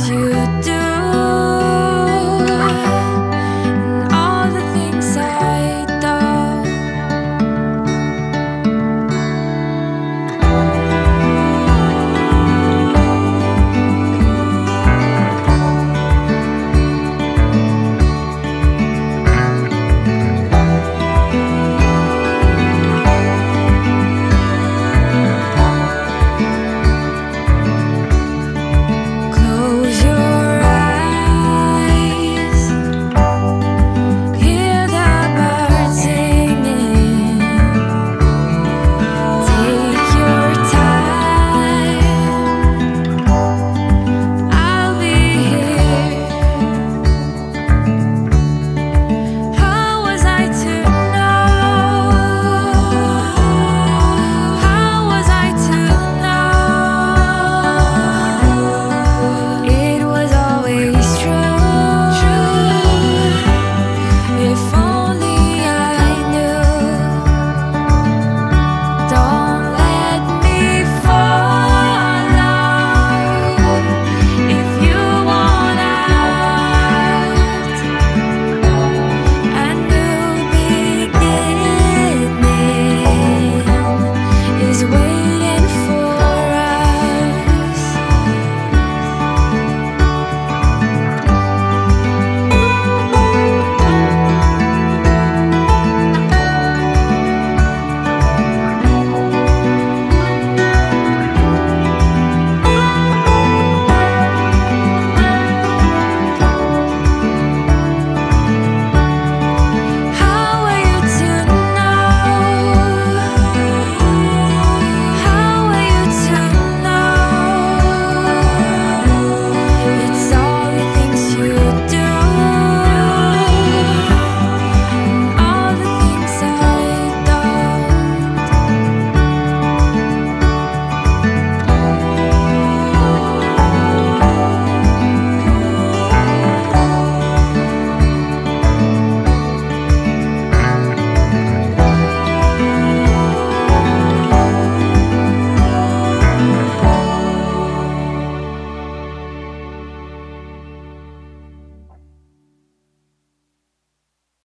you do.